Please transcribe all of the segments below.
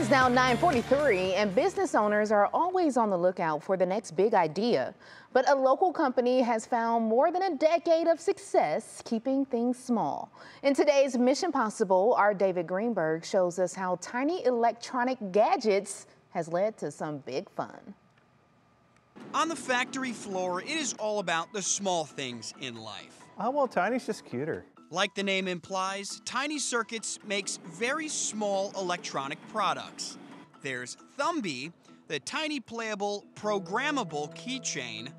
Time is now 943 and business owners are always on the lookout for the next big idea. But a local company has found more than a decade of success keeping things small. In today's Mission Possible, our David Greenberg shows us how tiny electronic gadgets has led to some big fun. On the factory floor, it is all about the small things in life. Oh, well, tiny's just cuter. Like the name implies, Tiny Circuits makes very small electronic products. There's Thumby, the tiny playable programmable keychain,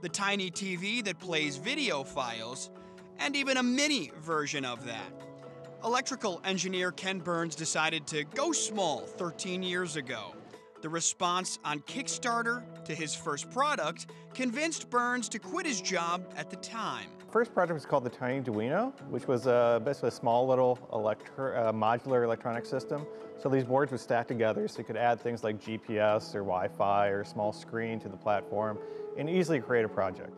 the tiny TV that plays video files, and even a mini version of that. Electrical engineer Ken Burns decided to go small 13 years ago. The response on Kickstarter to his first product convinced Burns to quit his job at the time. First project was called the Tiny Duino, which was uh, basically a small little electro, uh, modular electronic system. So these boards would stack together so you could add things like GPS or Wi-Fi or a small screen to the platform and easily create a project.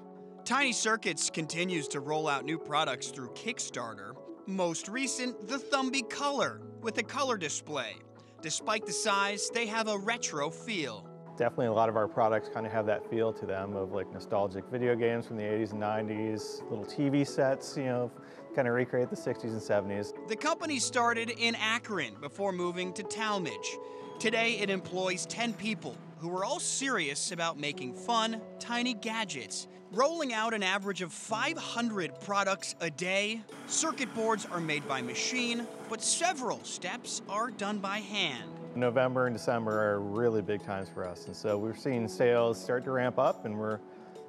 Tiny Circuits continues to roll out new products through Kickstarter. Most recent, the Thumby Color with a color display. Despite the size, they have a retro feel. Definitely a lot of our products kind of have that feel to them of like nostalgic video games from the 80s and 90s, little TV sets, you know, kind of recreate the 60s and 70s. The company started in Akron before moving to Tallmadge. Today it employs 10 people who are all serious about making fun, tiny gadgets rolling out an average of 500 products a day. Circuit boards are made by machine, but several steps are done by hand. November and December are really big times for us, and so we're seeing sales start to ramp up, and we're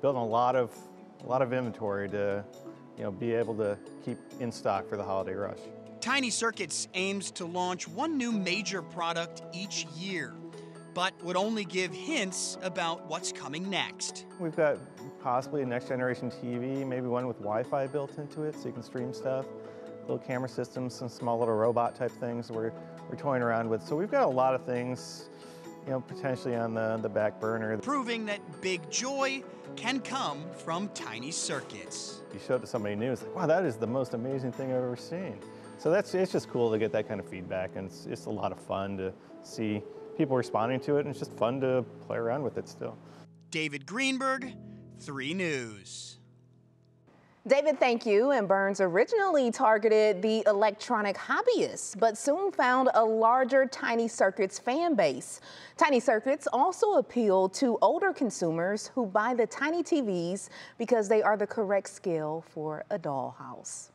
building a lot of a lot of inventory to, you know, be able to keep in stock for the holiday rush. Tiny Circuits aims to launch one new major product each year but would only give hints about what's coming next. We've got possibly a next generation TV, maybe one with Wi-Fi built into it so you can stream stuff, little camera systems, some small little robot type things we're, we're toying around with. So we've got a lot of things you know, potentially on the, the back burner. Proving that big joy can come from tiny circuits. You show it to somebody new, it's like, wow, that is the most amazing thing I've ever seen. So that's, it's just cool to get that kind of feedback and it's, it's a lot of fun to see people responding to it, and it's just fun to play around with it still. David Greenberg, 3 News. David, thank you. And Burns originally targeted the electronic hobbyists, but soon found a larger Tiny Circuits fan base. Tiny Circuits also appeal to older consumers who buy the tiny TVs because they are the correct scale for a dollhouse.